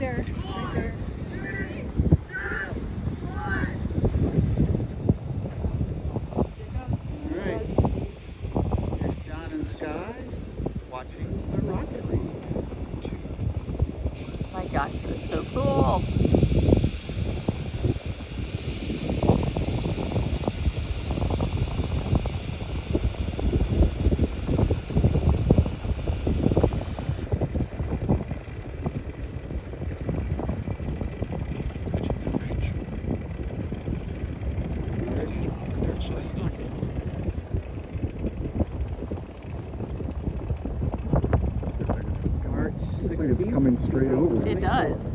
there. Right there. Here it goes. All right. There's John and Sky watching the rocket league. My gosh, it was so cool. looks like it's coming straight over. It does.